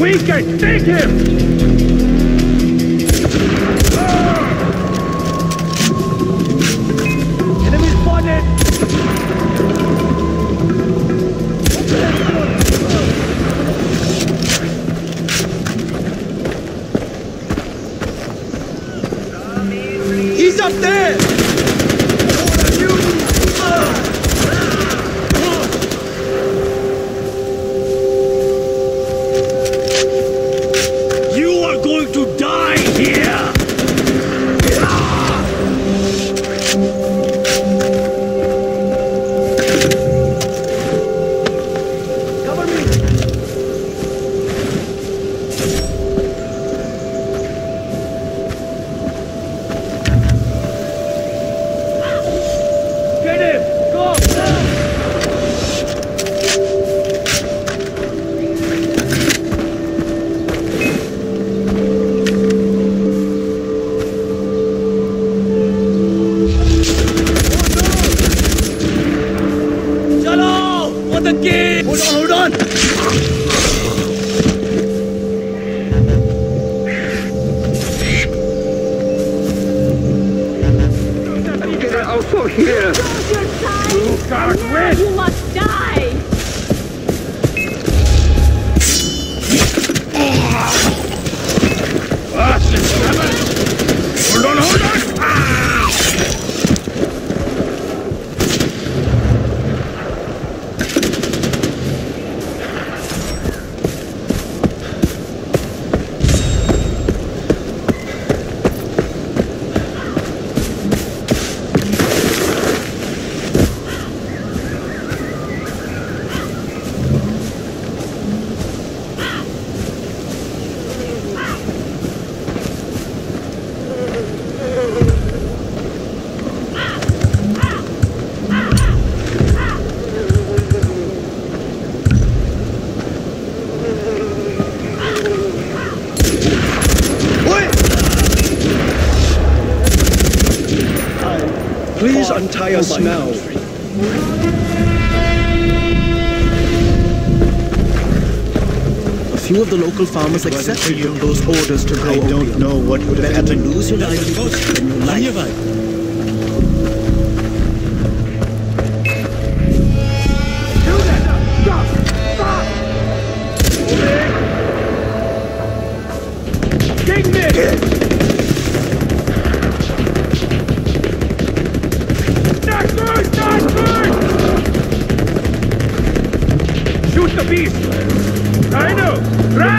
We can take him! Up there! Hold on, hold on! Get out of here! You can't win! You must die! Please untie us now. A few of the local farmers accepted those orders to grow I don't opium. know what would have Better to happened. lose your livelihood than your life. I know.